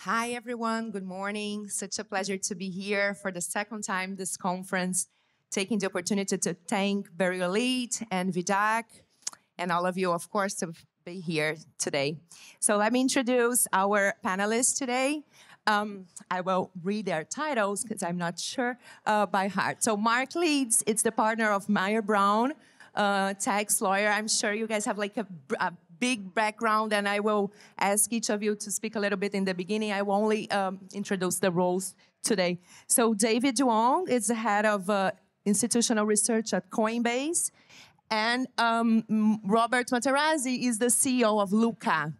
Hi, everyone. Good morning. Such a pleasure to be here for the second time this conference, taking the opportunity to thank Elite and Vidak, and all of you, of course, to be here today. So let me introduce our panelists today. Um, I will read their titles because I'm not sure uh, by heart. So Mark Leeds, it's the partner of Mayer Brown, uh, tax lawyer. I'm sure you guys have like a, a big background, and I will ask each of you to speak a little bit in the beginning. I will only um, introduce the roles today. So David Duong is the head of uh, institutional research at Coinbase, and um, Robert Materazzi is the CEO of Lukka.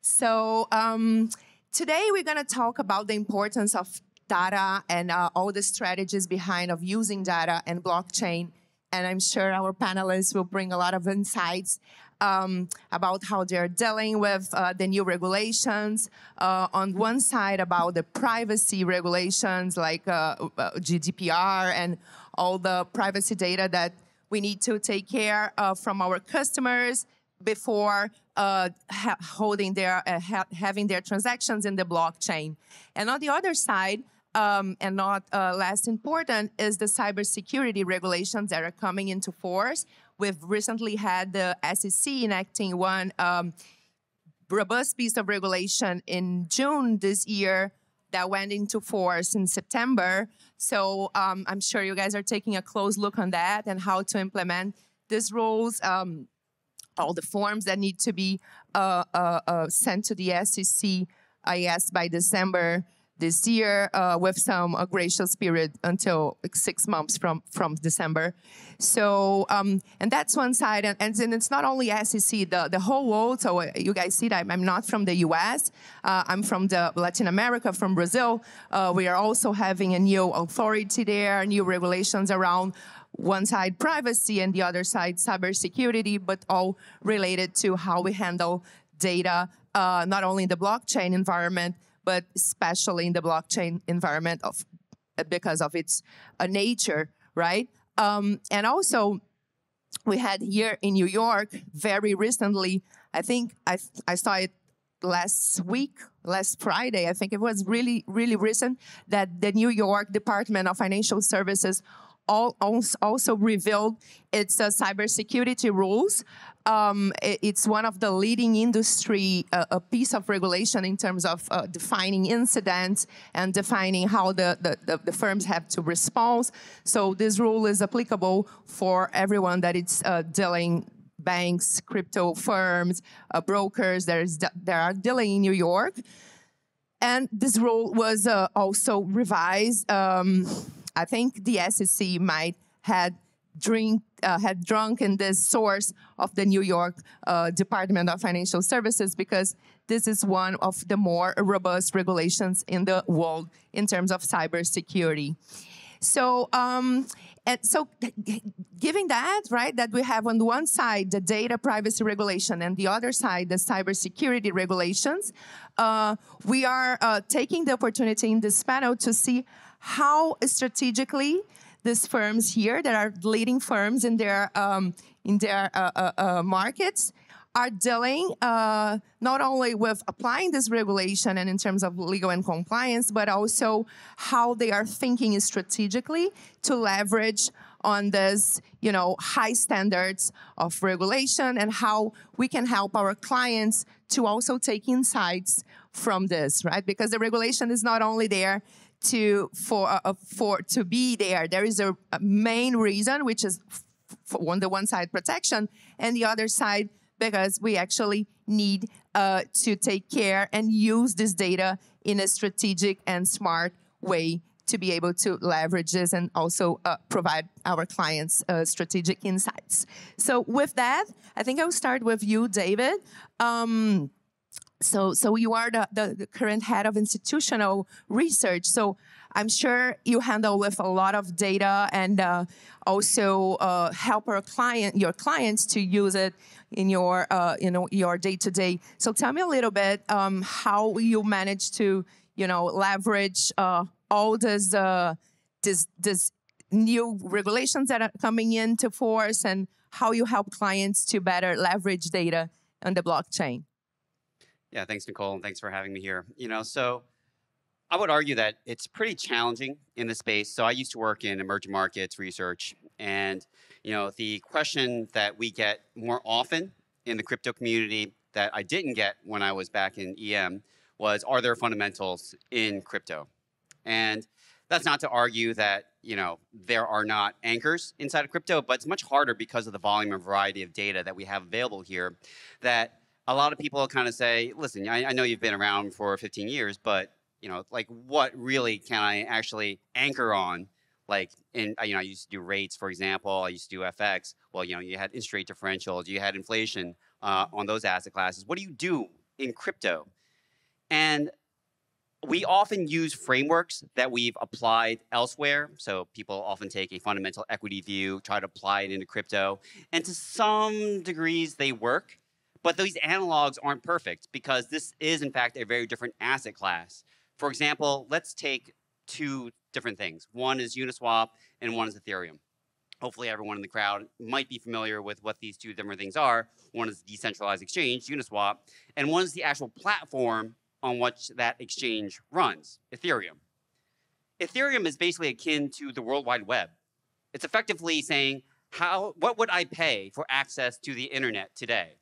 So um, today we're going to talk about the importance of data and uh, all the strategies behind of using data and blockchain. And I'm sure our panelists will bring a lot of insights um, about how they're dealing with uh, the new regulations. Uh, on one side, about the privacy regulations like uh, uh GDPR and all the privacy data that we need to take care of from our customers before uh, ha holding their uh, ha having their transactions in the blockchain. And on the other side, um, and not uh, less important, is the cybersecurity regulations that are coming into force, We've recently had the SEC enacting one um, robust piece of regulation in June this year that went into force in September. So um, I'm sure you guys are taking a close look on that and how to implement these rules, um, all the forms that need to be uh, uh, uh, sent to the SEC, I guess, by December this year uh, with some uh, gracious period until like six months from from December. So um, and that's one side, and, and it's not only SEC, the the whole world. So uh, you guys see that I'm not from the U.S. Uh, I'm from the Latin America, from Brazil. Uh, we are also having a new authority there, new regulations around one side privacy and the other side cybersecurity, but all related to how we handle data, uh, not only in the blockchain environment but especially in the blockchain environment of because of its uh, nature, right? Um, and also, we had here in New York very recently. I think I I saw it last week, last Friday. I think it was really really recent that the New York Department of Financial Services all, also revealed its uh, cybersecurity rules. Um, it's one of the leading industry uh, a piece of regulation in terms of uh, defining incidents and defining how the, the, the, the, firms have to respond. So this rule is applicable for everyone that it's uh, dealing banks, crypto firms, uh, brokers is, that are dealing in New York. And this rule was uh, also revised. Um, I think the SEC might had drink uh, had drunk in this source of the New York uh, Department of Financial Services because this is one of the more robust regulations in the world in terms of cybersecurity. So, um, and so given that, right, that we have on one side the data privacy regulation and the other side the cybersecurity regulations, uh, we are uh, taking the opportunity in this panel to see how strategically these firms here that are leading firms in their um, in their uh, uh, uh, markets are dealing uh, not only with applying this regulation and in terms of legal and compliance, but also how they are thinking strategically to leverage on this, you know, high standards of regulation and how we can help our clients to also take insights from this, right? Because the regulation is not only there to for uh, for to be there. There is a, a main reason, which is on the one side protection, and the other side because we actually need uh, to take care and use this data in a strategic and smart way to be able to leverage this and also uh, provide our clients uh, strategic insights. So with that, I think I'll start with you, David. Um, so, so you are the, the, the, current head of institutional research. So I'm sure you handle with a lot of data and uh, also uh, help our client, your clients to use it in your, uh, you know, your day to day. So tell me a little bit um, how you manage to, you know, leverage uh, all this, uh, this, this new regulations that are coming into force and how you help clients to better leverage data on the blockchain. Yeah, thanks, Nicole, and thanks for having me here. You know, so I would argue that it's pretty challenging in the space. So I used to work in emerging markets research, and you know the question that we get more often in the crypto community that I didn't get when I was back in EM was, are there fundamentals in crypto? And that's not to argue that you know there are not anchors inside of crypto, but it's much harder because of the volume and variety of data that we have available here. That a lot of people kind of say, listen, I, I know you've been around for 15 years, but you know, like what really can I actually anchor on? Like in, you know, I used to do rates, for example. I used to do FX. Well, you know, you had interest rate differentials, you had inflation uh, on those asset classes. What do you do in crypto? And we often use frameworks that we've applied elsewhere. So people often take a fundamental equity view, try to apply it into crypto, and to some degrees they work. But these analogs aren't perfect because this is, in fact, a very different asset class. For example, let's take two different things. One is Uniswap and one is Ethereum. Hopefully everyone in the crowd might be familiar with what these two different things are. One is decentralized exchange, Uniswap, and one is the actual platform on which that exchange runs, Ethereum. Ethereum is basically akin to the World Wide Web. It's effectively saying, how, what would I pay for access to the internet today?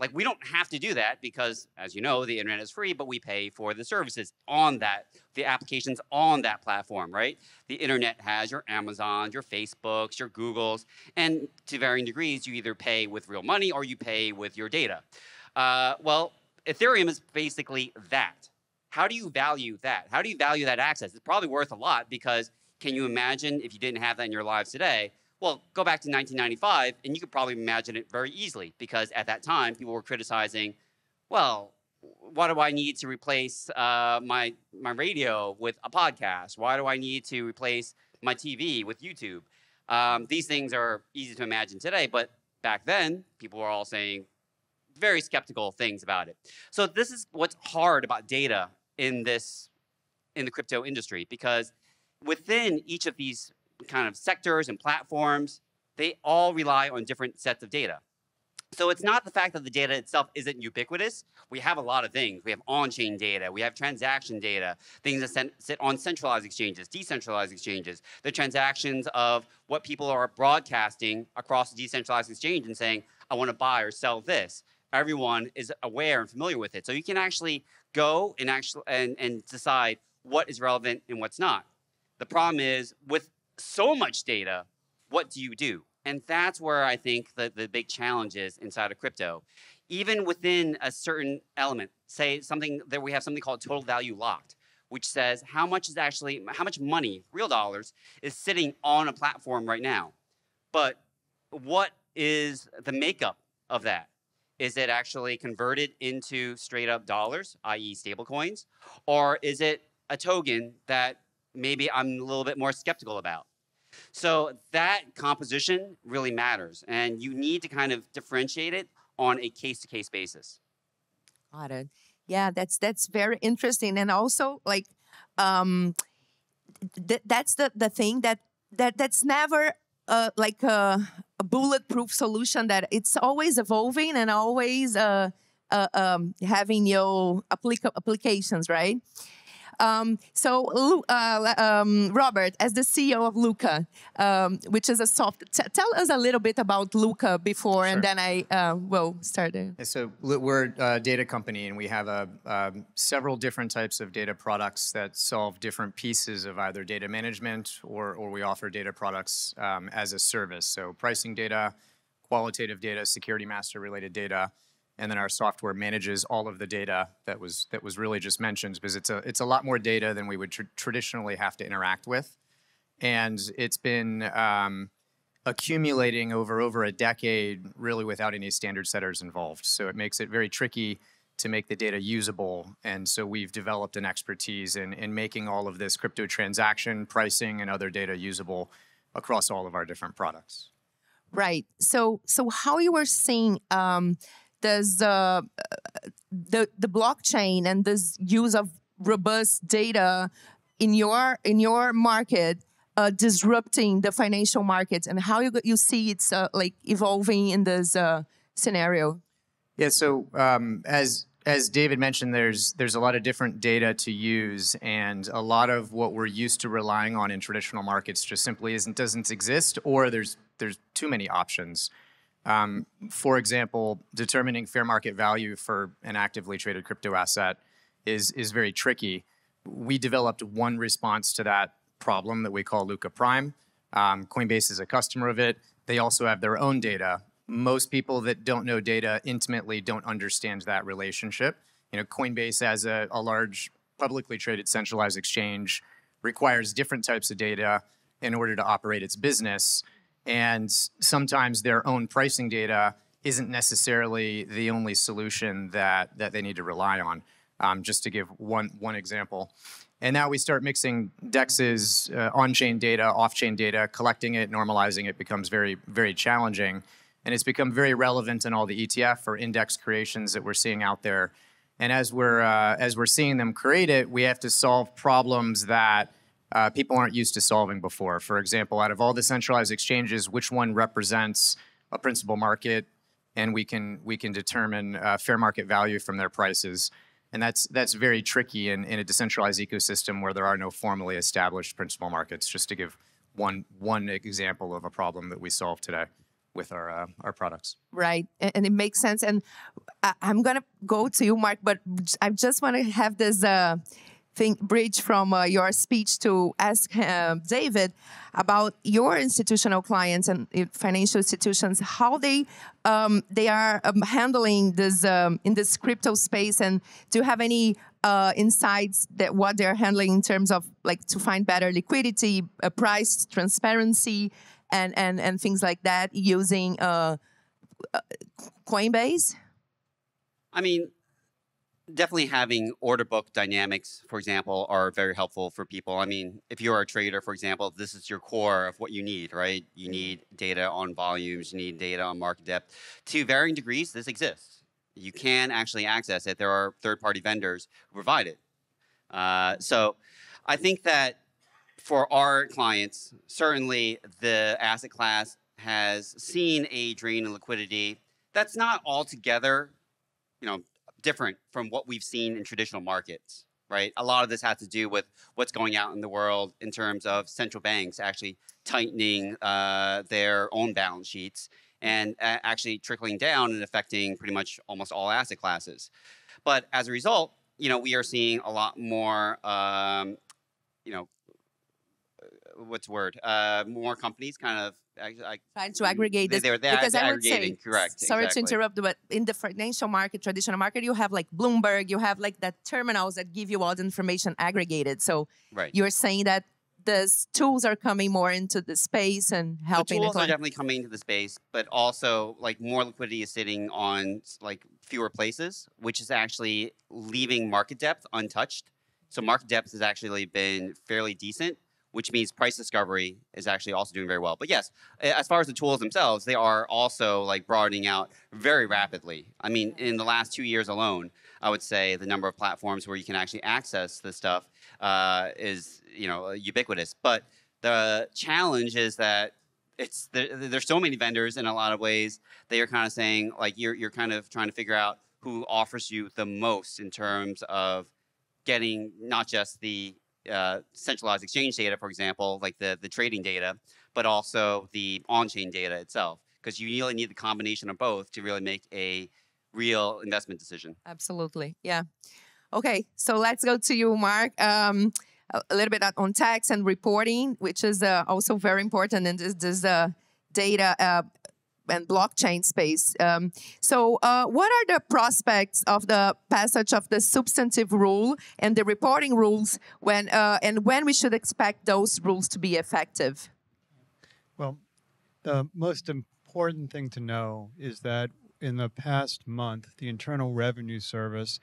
Like we don't have to do that because, as you know, the internet is free, but we pay for the services on that, the applications on that platform, right? The internet has your Amazons, your Facebooks, your Googles, and to varying degrees, you either pay with real money or you pay with your data. Uh, well, Ethereum is basically that. How do you value that? How do you value that access? It's probably worth a lot because can you imagine if you didn't have that in your lives today? Well, go back to 1995, and you could probably imagine it very easily because at that time, people were criticizing, well, why do I need to replace uh, my, my radio with a podcast? Why do I need to replace my TV with YouTube? Um, these things are easy to imagine today, but back then, people were all saying very skeptical things about it. So this is what's hard about data in this in the crypto industry because within each of these kind of sectors and platforms, they all rely on different sets of data. So it's not the fact that the data itself isn't ubiquitous. We have a lot of things. We have on-chain data. We have transaction data, things that sit on centralized exchanges, decentralized exchanges, the transactions of what people are broadcasting across the decentralized exchange and saying, I want to buy or sell this. Everyone is aware and familiar with it. So you can actually go and actually and, and decide what is relevant and what's not. The problem is with so much data, what do you do? And that's where I think the, the big challenge is inside of crypto. Even within a certain element, say something that we have something called total value locked, which says how much is actually, how much money, real dollars, is sitting on a platform right now. But what is the makeup of that? Is it actually converted into straight up dollars, i.e., stablecoins? Or is it a token that maybe I'm a little bit more skeptical about. So that composition really matters, and you need to kind of differentiate it on a case-to-case basis. Got it. Yeah, that's that's very interesting, and also like um, th- that's the the thing that that that's never uh, like a, a, bulletproof solution. That it's always evolving and always uh, uh, um, having your applica- applications, right? Um, so, uh, um, Robert, as the CEO of Lukka, um, which is a soft, tell us a little bit about Lukka before, sure. and then I uh, will start. So, we're a data company, and we have a, um, several different types of data products that solve different pieces of either data management or, or we offer data products um, as a service. So, pricing data, qualitative data, security master related data and then our software manages all of the data that was that was really just mentioned because it's a it's a lot more data than we would tr traditionally have to interact with, and it's been um, accumulating over over a decade, really without any standard setters involved. So it makes it very tricky to make the data usable, and so we've developed an expertise in in making all of this crypto transaction pricing and other data usable across all of our different products. Right. So so how you were seeing. Um, does uh, the the blockchain and this use of robust data in your in your market uh, disrupting the financial markets and how you you see it's uh, like evolving in this uh, scenario? Yeah. So um, as as David mentioned, there's there's a lot of different data to use, and a lot of what we're used to relying on in traditional markets just simply isn't doesn't exist, or there's there's too many options. Um, for example, determining fair market value for an actively traded crypto asset is is very tricky. We developed one response to that problem that we call Lukka Prime. Um, Coinbase is a customer of it. They also have their own data. Most people that don't know data intimately don't understand that relationship. You know, Coinbase as a, a large publicly traded centralized exchange requires different types of data in order to operate its business. And sometimes their own pricing data isn't necessarily the only solution that, that they need to rely on. Um, just to give one, one example. And now we start mixing DEX's uh, on-chain data, off-chain data, collecting it, normalizing it becomes very, very challenging. And it's become very relevant in all the ETF or index creations that we're seeing out there. And as we're, uh, as we're seeing them create it, we have to solve problems that uh, people aren't used to solving before. For example, out of all the centralized exchanges, which one represents a principal market, and we can we can determine uh, fair market value from their prices, and that's that's very tricky in, in a decentralized ecosystem where there are no formally established principal markets. Just to give one one example of a problem that we solve today with our uh, our products. Right, and, it makes sense. And I, am gonna go to you, Mark, but I just want to have this. Uh, think bridge from uh, your speech to ask uh, David about your institutional clients and uh, financial institutions, how they um, they are um, handling this um, in this crypto space, and do you have any uh, insights that what they're handling in terms of like to find better liquidity, uh, price transparency, and and and things like that using uh, Coinbase? I mean, definitely having order book dynamics, for example, are very helpful for people. I mean, if you're a trader, for example, this is your core of what you need, right? You mm-hmm. need data on volumes, you need data on market depth. To varying degrees, this exists. You can actually access it. There are third party vendors who provide it. Uh, so I think that for our clients, certainly the asset class has seen a drain in liquidity. That's not altogether, you know, different from what we've seen in traditional markets, right? A lot of this has to do with what's going out in the world in terms of central banks actually tightening uh, their own balance sheets and uh, actually trickling down and affecting pretty much almost all asset classes. But as a result, you know, we are seeing a lot more, um, you know, what's the word? Uh, more companies kind of I, I, trying to aggregate this they, they're because I would say, correct. Sorry exactly. to interrupt, but in the financial market, traditional market, you have like Bloomberg, you have like the terminals that give you all the information aggregated. So right. you're saying that these tools are coming more into the space and helping. The tools the are definitely coming into the space, but also like more liquidity is sitting on like fewer places, which is actually leaving market depth untouched. So market depth has actually been fairly decent which means price discovery is actually also doing very well. But yes, as far as the tools themselves, they are also like broadening out very rapidly. I mean, in the last two years alone, I would say the number of platforms where you can actually access this stuff uh, is you know ubiquitous. But the challenge is that it's there, there's so many vendors in a lot of ways. They are kind of saying like you're you're kind of trying to figure out who offers you the most in terms of getting not just the uh, centralized exchange data, for example, like the, the trading data, but also the on-chain data itself, because you really need the combination of both to really make a real investment decision. Absolutely, yeah. Okay, so let's go to you, Mark. Um, a little bit on tax and reporting, which is uh, also very important in this, this uh, data uh, and blockchain space. Um, so, uh, what are the prospects of the passage of the substantive rule and the reporting rules when uh, and when we should expect those rules to be effective? Well, the most important thing to know is that in the past month, the Internal Revenue Service,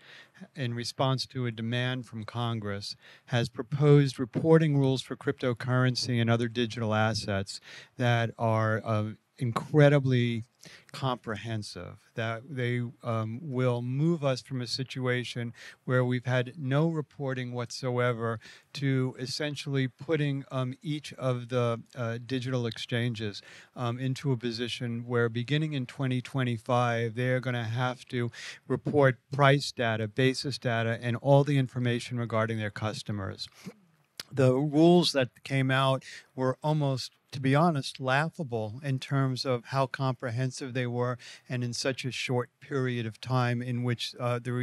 in response to a demand from Congress, has proposed reporting rules for cryptocurrency and other digital assets that are uh, incredibly comprehensive, that they um, will move us from a situation where we've had no reporting whatsoever to essentially putting um, each of the uh, digital exchanges um, into a position where beginning in 2025, they're going to have to report price data, basis data, and all the information regarding their customers the rules that came out were almost to be honest, laughable in terms of how comprehensive they were and in such a short period of time in which uh, the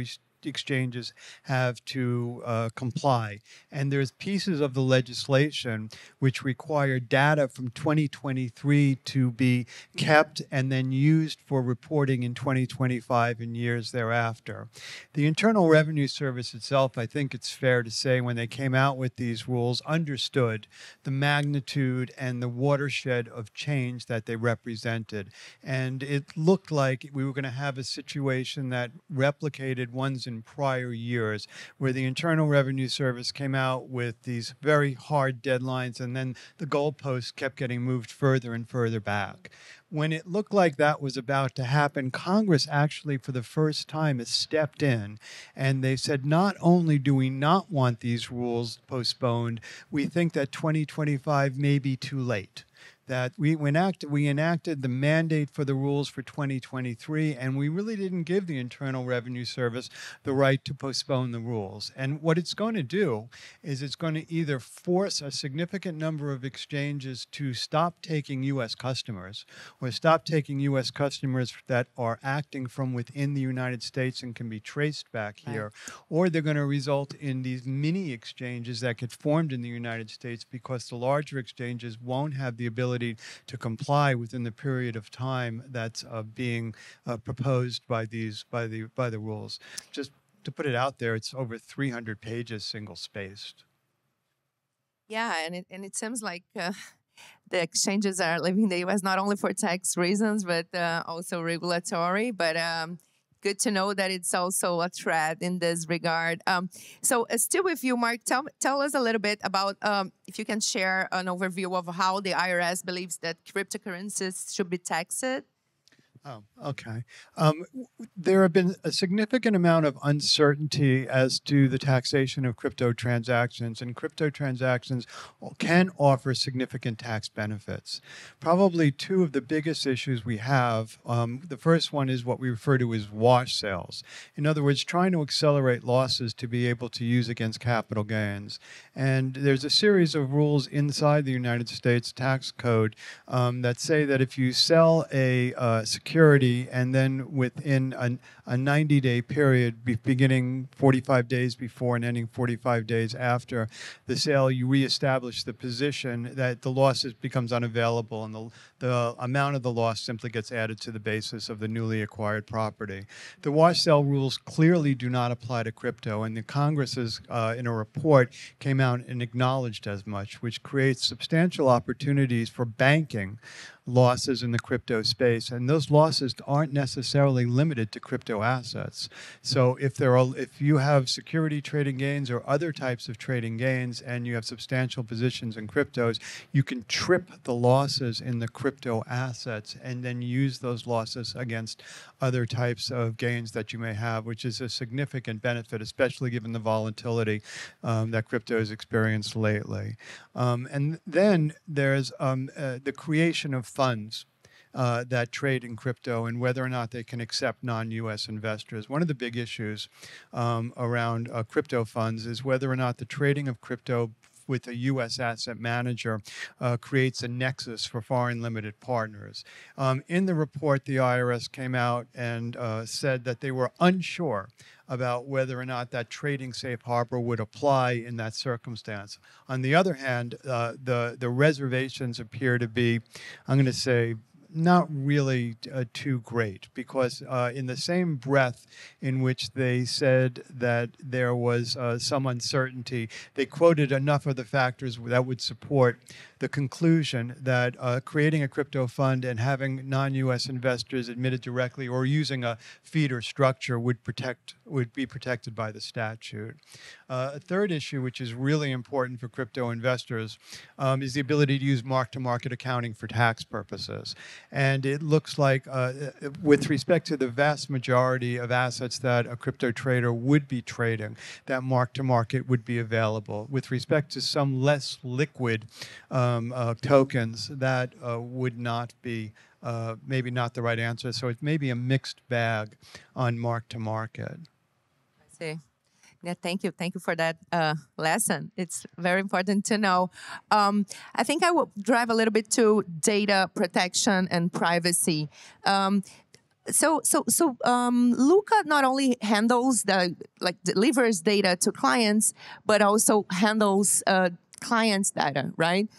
exchanges have to uh, comply. And there's pieces of the legislation which require data from 2023 to be kept and then used for reporting in 2025 and years thereafter. The Internal Revenue Service itself, I think it's fair to say, when they came out with these rules, understood the magnitude and the watershed of change that they represented. And it looked like we were going to have a situation that replicated ones in in prior years where the Internal Revenue Service came out with these very hard deadlines and then the goalposts kept getting moved further and further back. When it looked like that was about to happen, Congress actually, for the first time, has stepped in and they said, not only do we not want these rules postponed, we think that 2025 may be too late that we enacted, we enacted the mandate for the rules for 2023, and we really didn't give the Internal Revenue Service the right to postpone the rules. And what it's going to do is it's going to either force a significant number of exchanges to stop taking U.S. customers or stop taking U.S. customers that are acting from within the United States and can be traced back here, right. or they're going to result in these mini exchanges that get formed in the United States because the larger exchanges won't have the ability ability to comply within the period of time that's uh, being uh, proposed by these by the by the rules. Just to put it out there, it's over 300 pages, single spaced. Yeah, and it and it seems like. Uh, the exchanges are leaving the U.S. not only for tax reasons but uh, also regulatory. But um, good to know that it's also a threat in this regard. Um, so, uh, still with you, Mark, tell, tell us a little bit about um, if you can share an overview of how the IRS believes that cryptocurrencies should be taxed Oh, okay. Um, there have been a significant amount of uncertainty as to the taxation of crypto transactions, and crypto transactions can offer significant tax benefits. Probably two of the biggest issues we have um, the first one is what we refer to as wash sales. In other words, trying to accelerate losses to be able to use against capital gains. And there's a series of rules inside the United States tax code um, that say that if you sell a uh, security security, and then within a, a 90 day period, be, beginning 45 days before and ending 45 days after the sale, you reestablish the position that the loss becomes unavailable and the, the amount of the loss simply gets added to the basis of the newly acquired property. The wash sale rules clearly do not apply to crypto, and the Congress, has, uh, in a report, came out and acknowledged as much, which creates substantial opportunities for banking losses in the crypto space, and those losses aren't necessarily limited to crypto assets. So if there are, if you have security trading gains or other types of trading gains, and you have substantial positions in cryptos, you can trip the losses in the crypto assets and then use those losses against other types of gains that you may have, which is a significant benefit, especially given the volatility um, that crypto has experienced lately. Um, and then there's um, uh, the creation of funds uh, that trade in crypto and whether or not they can accept non-U.S. investors. One of the big issues um, around uh, crypto funds is whether or not the trading of crypto with a U.S. asset manager uh, creates a nexus for foreign limited partners. Um, in the report, the IRS came out and uh, said that they were unsure about whether or not that trading safe harbor would apply in that circumstance. On the other hand, uh, the the reservations appear to be, I'm going to say, not really uh, too great because uh, in the same breath in which they said that there was uh, some uncertainty, they quoted enough of the factors that would support the conclusion that uh, creating a crypto fund and having non-U.S. investors admitted directly or using a feeder structure would protect would be protected by the statute. Uh, a third issue, which is really important for crypto investors, um, is the ability to use mark-to-market accounting for tax purposes. And it looks like, uh, with respect to the vast majority of assets that a crypto trader would be trading, that mark-to-market would be available. With respect to some less liquid um, uh, tokens, that uh, would not be uh, maybe not the right answer. So it may be a mixed bag on mark-to-market. I see. Yeah, thank you. Thank you for that uh, lesson. It's very important to know. Um, I think I will drive a little bit to data protection and privacy. Um, so, so, so, um, Lukka not only handles the like delivers data to clients, but also handles uh, clients' data, right?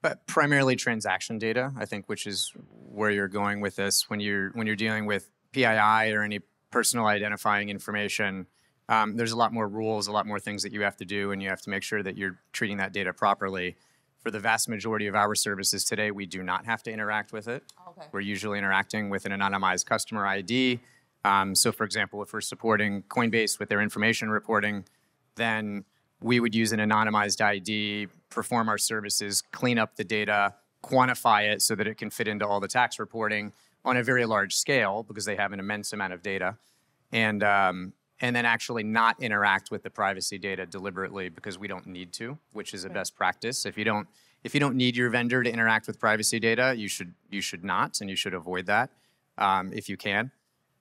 But primarily transaction data, I think, which is where you're going with this when you're when you're dealing with PII or any personal identifying information um, there's a lot more rules, a lot more things that you have to do, and you have to make sure that you're treating that data properly. For the vast majority of our services today, we do not have to interact with it. Okay. We're usually interacting with an anonymized customer ID. Um, so, for example, if we're supporting Coinbase with their information reporting, then we would use an anonymized ID, perform our services, clean up the data, quantify it so that it can fit into all the tax reporting on a very large scale because they have an immense amount of data. And um, and then actually not interact with the privacy data deliberately because we don't need to, which is a best practice. If you don't if you don't need your vendor to interact with privacy data, you should you should not, and you should avoid that um, if you can.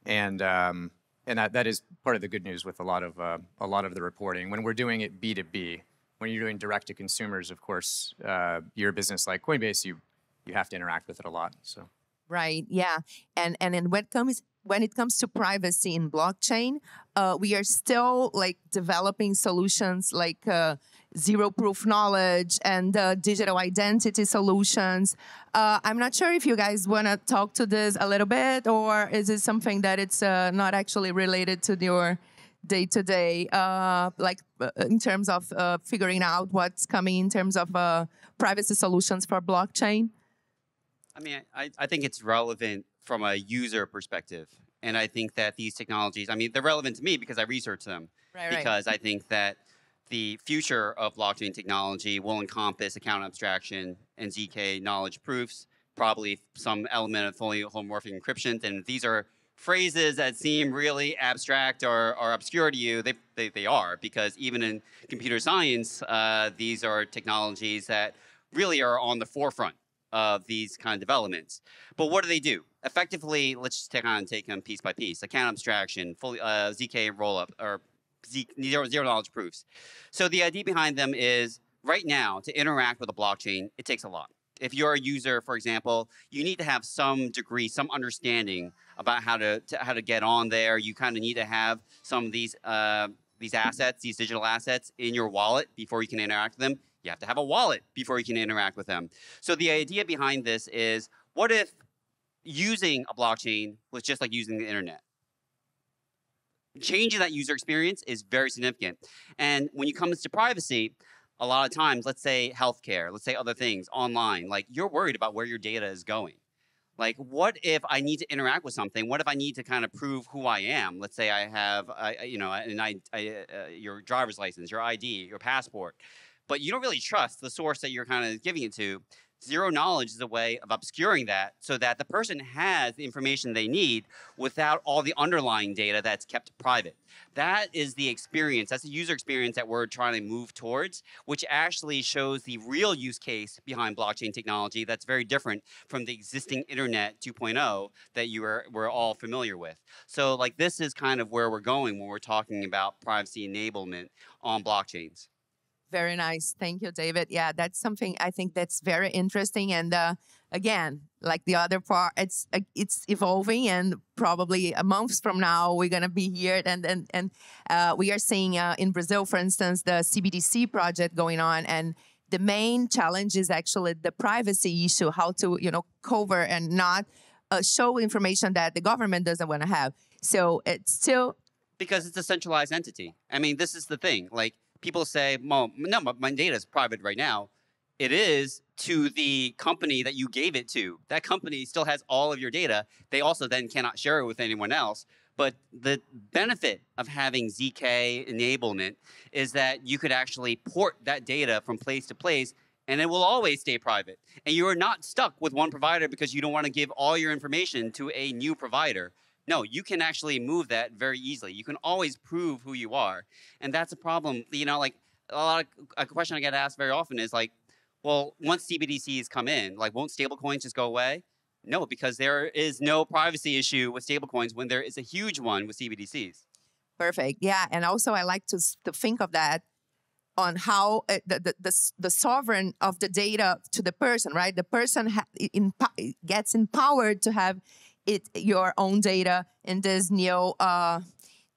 And um, and that, that is part of the good news with a lot of uh, a lot of the reporting. When we're doing it B two B, when you're doing direct to consumers, of course, uh, your business like Coinbase, you you have to interact with it a lot. So right, yeah, and and then when it comes when it comes to privacy in blockchain, uh, we are still like developing solutions like uh, zero proof knowledge and uh, digital identity solutions. Uh, I'm not sure if you guys want to talk to this a little bit, or is it something that it's uh, not actually related to your day to day, uh, like uh, in terms of uh, figuring out what's coming in terms of uh, privacy solutions for blockchain? I mean, I, I think it's relevant from a user perspective. And I think that these technologies, I mean, they're relevant to me because I research them. Right, because right. I think that the future of blockchain technology will encompass account abstraction and ZK knowledge proofs, probably some element of fully homomorphic encryption. And these are phrases that seem really abstract or, or obscure to you, they, they, they are, because even in computer science, uh, these are technologies that really are on the forefront of these kind of developments. But what do they do? Effectively, let's just take on take them piece by piece. Account abstraction, fully uh, zk rollup, or Z, zero, zero knowledge proofs. So the idea behind them is right now to interact with a blockchain, it takes a lot. If you're a user, for example, you need to have some degree, some understanding about how to, to how to get on there. You kind of need to have some of these uh, these assets, these digital assets, in your wallet before you can interact with them. You have to have a wallet before you can interact with them. So the idea behind this is what if using a blockchain was just like using the internet? Changing that user experience is very significant. And when it comes to privacy, a lot of times, let's say healthcare, let's say other things online, like you're worried about where your data is going. Like, what if I need to interact with something? What if I need to kind of prove who I am? Let's say I have, uh, you know, an I, uh, your driver's license, your ID, your passport but you don't really trust the source that you're kind of giving it to. Zero knowledge is a way of obscuring that so that the person has the information they need without all the underlying data that's kept private. That is the experience, that's the user experience that we're trying to move towards, which actually shows the real use case behind blockchain technology that's very different from the existing internet 2.0 that you are we're all familiar with. So like this is kind of where we're going when we're talking about privacy enablement on blockchains. Very nice. Thank you, David. Yeah, that's something I think that's very interesting. And uh, again, like the other part, it's uh, it's evolving, and probably a month from now we're gonna be here. And and and uh, we are seeing uh, in Brazil, for instance, the CBDC project going on, and the main challenge is actually the privacy issue, how to you know cover and not uh, show information that the government doesn't want to have. So it's still because it's a centralized entity. I mean, this is the thing, like people say, well, no, my data is private right now. it is to the company that you gave it to. That company still has all of your data. They also then cannot share it with anyone else. But the benefit of having ZK enablement is that you could actually port that data from place to place and it will always stay private. And you are not stuck with one provider because you don't want to give all your information to a new provider. No, you can actually move that very easily. You can always prove who you are. And that's a problem. You know, like a lot of a question I get asked very often is like, well, once CBDCs come in, like won't stablecoins just go away? No, because there is no privacy issue with stablecoins when there is a huge one with CBDCs. Perfect. Yeah, and also I like to to think of that on how uh, the, the, the, the, sovereign of the data to the person, right? The person ha- in, gets empowered to have it your own data in this new uh,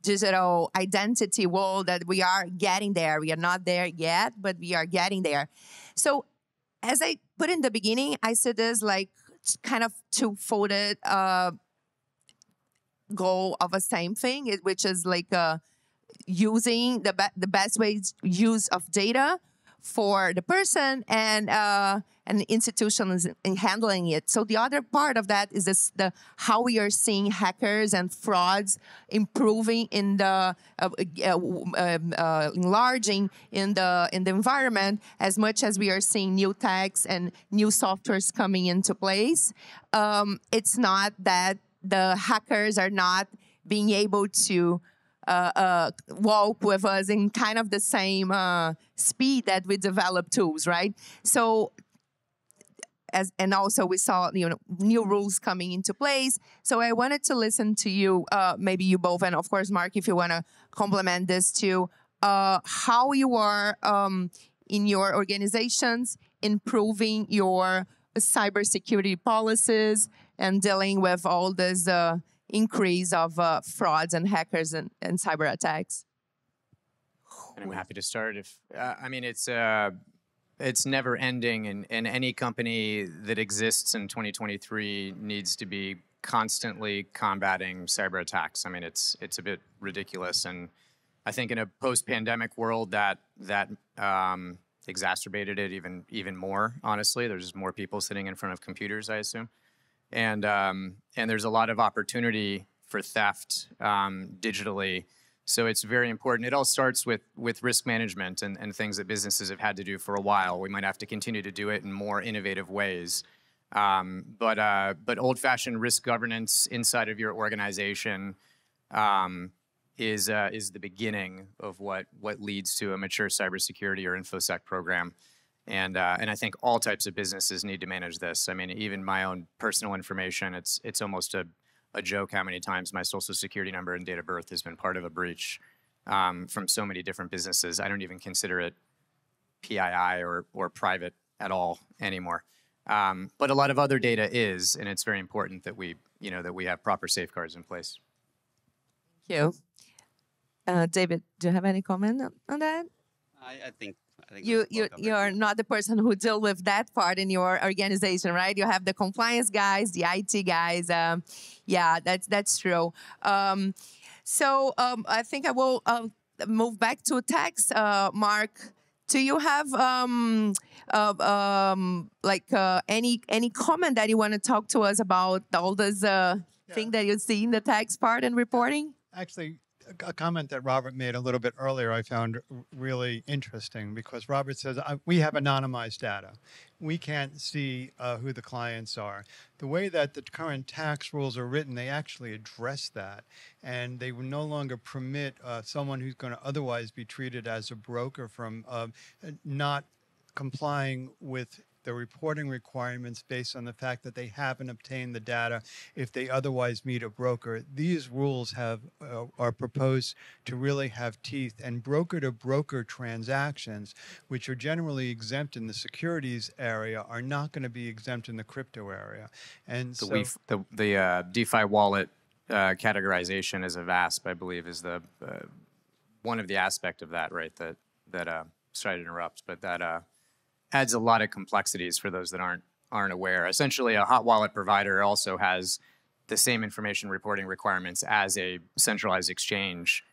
digital identity world that we are getting there. We are not there yet, but we are getting there. So, as I put in the beginning, I said this like kind of two-folded uh, goal of a same thing, which is like uh, using the be- the best ways use of data for the person and uh, and the institutions in handling it. So the other part of that is this the how we are seeing hackers and frauds improving in the uh, uh, um, uh, enlarging in the in the environment as much as we are seeing new techs and new softwares coming into place. Um, it's not that the hackers are not being able to uh, uh, walk with us in kind of the same uh, speed that we develop tools, right? So, as and also we saw you know new rules coming into place. So I wanted to listen to you, uh, maybe you both, and of course Mark, if you want to complement this too, uh, how you are um, in your organizations improving your cybersecurity policies and dealing with all this uh, increase of uh, frauds and hackers and, and cyber attacks? And I'm happy to start. If uh, I mean, it's uh, it's never ending, and, and any company that exists in 2023 needs to be constantly combating cyber attacks. I mean, it's it's a bit ridiculous, and I think in a post-pandemic world, that that um, exacerbated it even even more. Honestly, there's more people sitting in front of computers, I assume and um, and there's a lot of opportunity for theft um, digitally. So it's very important. It all starts with with risk management and, and things that businesses have had to do for a while. We might have to continue to do it in more innovative ways. Um, but uh, but old-fashioned risk governance inside of your organization um, is uh, is the beginning of what what leads to a mature cybersecurity or infosec program. And, uh, and I think all types of businesses need to manage this. I mean, even my own personal information, it's, it's almost a, a joke how many times my social security number and date of birth has been part of a breach um, from so many different businesses. I don't even consider it PII or, or private at all anymore. Um, but a lot of other data is, and it's very important that we, you know, that we have proper safeguards in place. Thank you. Uh, David, do you have any comment on that? I, I think you you you're not the person who deal with that part in your organization, right? You have the compliance guys, the IT guys. Um, yeah, that's that's true. Um, so um, I think I will uh, move back to tax, uh, Mark. Do you have um, uh, um, like uh, any any comment that you want to talk to us about all this uh, yeah. thing that you see in the tax part and reporting? Actually, a comment that Robert made a little bit earlier I found really interesting because Robert says we have anonymized data. We can't see uh, who the clients are. The way that the current tax rules are written, they actually address that. And they will no longer permit uh, someone who's going to otherwise be treated as a broker from uh, not complying with the reporting requirements based on the fact that they haven't obtained the data if they otherwise meet a broker. These rules have uh, are proposed to really have teeth and broker to broker transactions, which are generally exempt in the securities area, are not going to be exempt in the crypto area. And the so the, the uh, DeFi wallet uh, categorization as a VASP, I believe, is the uh, one of the aspect of that, right? That that uh, sorry to interrupt, but that uh, adds a lot of complexities for those that aren't aren't aware. Essentially, a hot wallet provider also has the same information reporting requirements as a centralized exchange.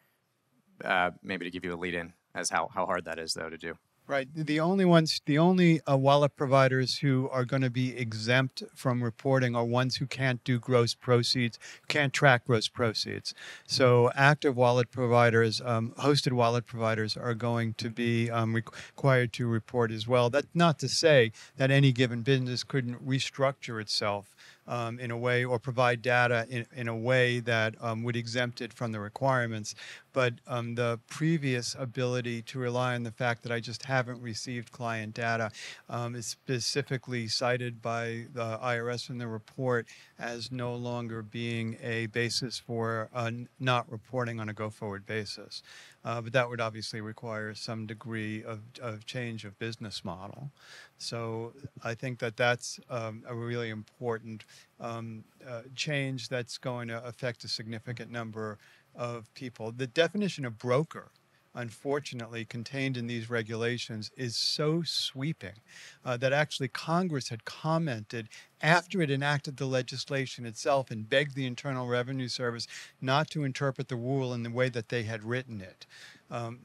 Uh, maybe to give you a lead in as how, how hard that is though to do. Right. The only ones, the only uh, wallet providers who are going to be exempt from reporting are ones who can't do gross proceeds, can't track gross proceeds. So active wallet providers, um, hosted wallet providers are going to be um, required to report as well. That's not to say that any given business couldn't restructure itself um, in a way or provide data in, in a way that um, would exempt it from the requirements. But um, the previous ability to rely on the fact that I just haven't received client data um, is specifically cited by the IRS in the report as no longer being a basis for uh, not reporting on a go forward basis. Uh, but that would obviously require some degree of, of change of business model. So I think that that's um, a really important um, uh, change that's going to affect a significant number of people. The definition of broker unfortunately contained in these regulations is so sweeping uh, that actually Congress had commented after it enacted the legislation itself and begged the Internal Revenue Service not to interpret the rule in the way that they had written it. Um,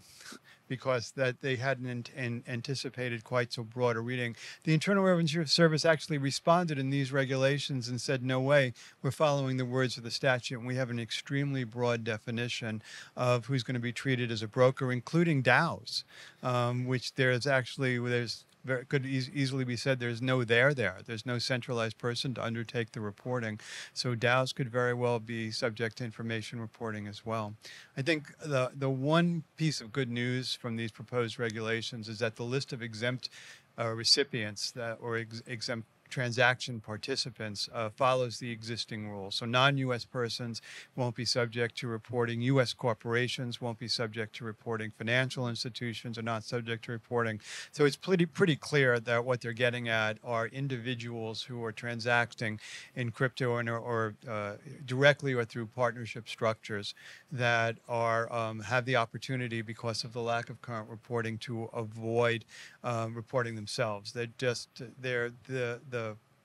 because that they hadn't anticipated quite so broad a reading. The Internal Revenue Service actually responded in these regulations and said, no way, we're following the words of the statute. And we have an extremely broad definition of who's going to be treated as a broker, including DAOs, um, which there's actually, there's very, could e- easily be said there's no there there. There's no centralized person to undertake the reporting. So DAOs could very well be subject to information reporting as well. I think the, the one piece of good news from these proposed regulations is that the list of exempt uh, recipients that or ex- exempt transaction participants uh, follows the existing rules. So non-U.S. persons won't be subject to reporting. U.S. corporations won't be subject to reporting. Financial institutions are not subject to reporting. So it's pretty pretty clear that what they're getting at are individuals who are transacting in crypto and or, or uh, directly or through partnership structures that are um, have the opportunity because of the lack of current reporting to avoid um, reporting themselves. They're just they're the the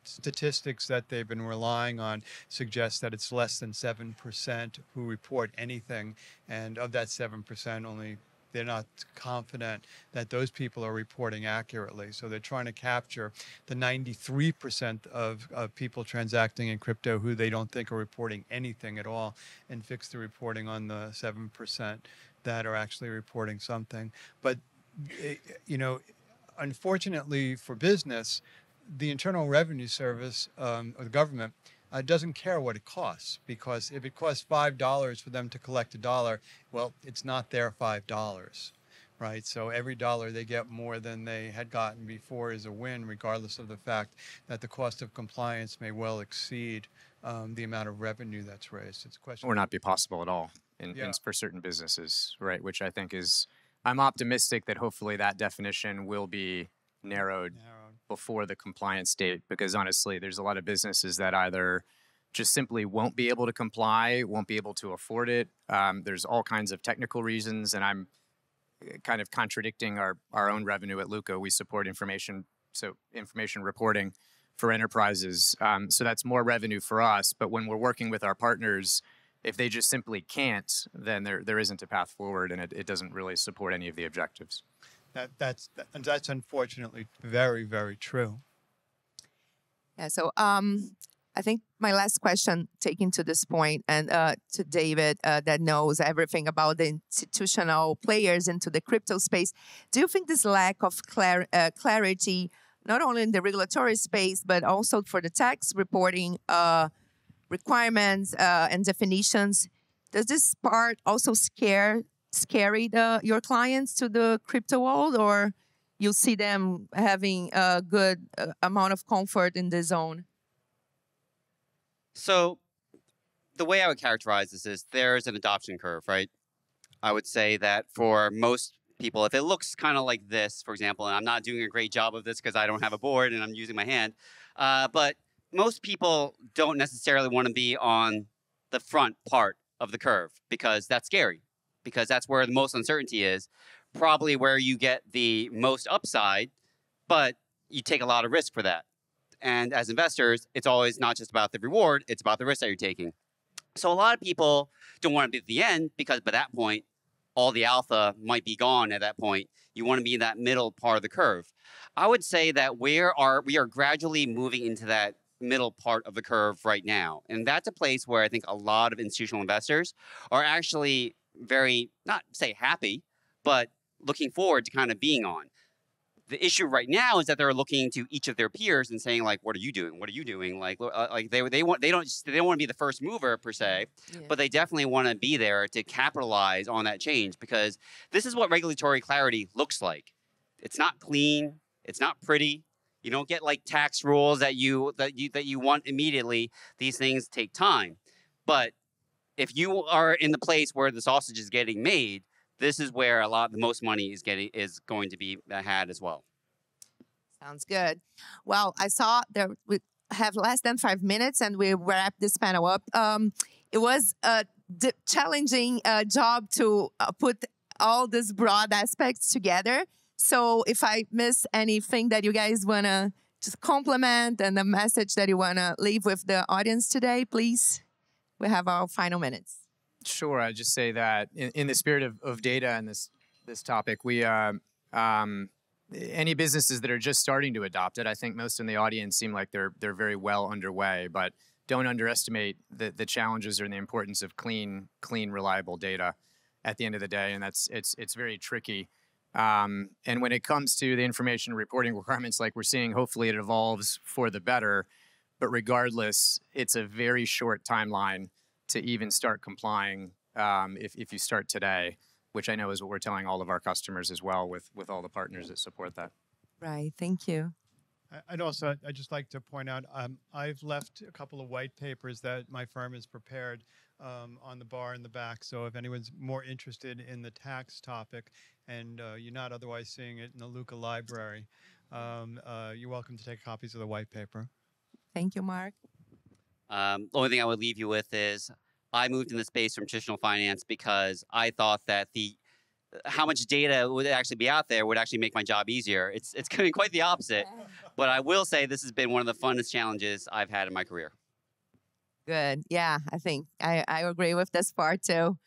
statistics that they've been relying on suggest that it's less than 7% who report anything. And of that 7%, only they're not confident that those people are reporting accurately. So they're trying to capture the 93% of, of people transacting in crypto who they don't think are reporting anything at all and fix the reporting on the 7% that are actually reporting something. But, eh, you know, unfortunately for business, the Internal Revenue Service um, or the government uh, doesn't care what it costs because if it costs five dollars for them to collect a dollar, well, it's not their five dollars, right? So every dollar they get more than they had gotten before is a win, regardless of the fact that the cost of compliance may well exceed um, the amount of revenue that's raised. It's a question or not be possible at all in, yeah. in, for certain businesses, right? Which I think is, I'm optimistic that hopefully that definition will be narrowed. narrowed before the compliance date because honestly, there's a lot of businesses that either just simply won't be able to comply, won't be able to afford it. Um, there's all kinds of technical reasons, and I'm eh, kind of contradicting our our own revenue at Lukka. We support information so information reporting for enterprises. Um, so that's more revenue for us. But when we're working with our partners, if they just simply can't, then there there isn't a path forward, and it, it doesn't really support any of the objectives. That, that's that's unfortunately very very true. Yeah. So um, I think my last question, taking to this point, and uh, to David, uh, that knows everything about the institutional players into the crypto space. Do you think this lack of clar- uh, clarity, not only in the regulatory space, but also for the tax reporting uh, requirements uh, and definitions, does this part also scare scary the, your clients to the crypto world, or you see them having a good uh, amount of comfort in the zone? So, the way I would characterize this is there's an adoption curve, right? I would say that for most people, if it looks kind of like this, for example, and I'm not doing a great job of this because I don't have a board and I'm using my hand, uh, but most people don't necessarily want to be on the front part of the curve because that's scary because that's where the most uncertainty is. Probably where you get the most upside, but you take a lot of risk for that. And as investors, it's always not just about the reward, it's about the risk that you're taking. So a lot of people don't want to be at the end because by that point, all the alpha might be gone at that point. You want to be in that middle part of the curve. I would say that we are we are gradually moving into that middle part of the curve right now. And that's a place where I think a lot of institutional investors are actually very not say happy, but looking forward to kind of being on. The issue right now is that they're looking to each of their peers and saying like, "What are you doing? What are you doing?" Like, uh, like they they want they don't they don't want to be the first mover per se, yeah. but they definitely want to be there to capitalize on that change because this is what regulatory clarity looks like. It's not clean. It's not pretty. You don't get like tax rules that you that you that you want immediately. These things take time. But if you are in the place where the sausage is getting made, this is where a lot the most money is getting is going to be uh, had as well. Sounds good. Well, I saw there we have less than five minutes, and we wrap this panel up. Um, it was a challenging uh, job to uh, put all these broad aspects together. So if I miss anything that you guys wanna just compliment and the message that you wanna leave with the audience today, please. We have our final minutes. Sure. I just say that in, in the spirit of, of data and this this topic, we uh, um, any businesses that are just starting to adopt it. I think most in the audience seem like they're they're very well underway, but don't underestimate the the challenges or the importance of clean, clean, reliable data at the end of the day, and that's it's it's very tricky. Um, and when it comes to the information reporting requirements, like we're seeing, hopefully it evolves for the better. But regardless, it's a very short timeline to even start complying um, if, if you start today, which I know is what we're telling all of our customers as well with, with all the partners that support that. Right. Thank you. I'd also I'd just like to point out um, I've left a couple of white papers that my firm has prepared um, on the bar in the back. So if anyone's more interested in the tax topic and uh, you're not otherwise seeing it in the Lukka Library, um, uh, you're welcome to take copies of the white paper. Thank you, Mark. Um, the only thing I would leave you with is I moved in the space from traditional finance because I thought that the how much data would actually be out there would actually make my job easier. It's it's going quite the opposite. But I will say this has been one of the funnest challenges I've had in my career. Good. Yeah, I think I, I agree with this part too.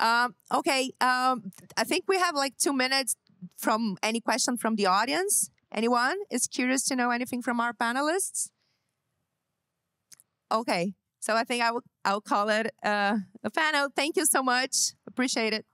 Um, okay. Um, I think we have like two minutes from any question from the audience. Anyone is curious to know anything from our panelists? Okay. So I think I will I'll call it uh, a panel. Thank you so much. Appreciate it.